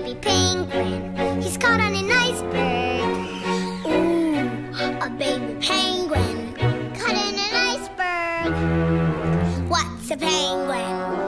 baby penguin. He's caught on an iceberg. Ooh, a baby penguin caught in an iceberg. What's a penguin?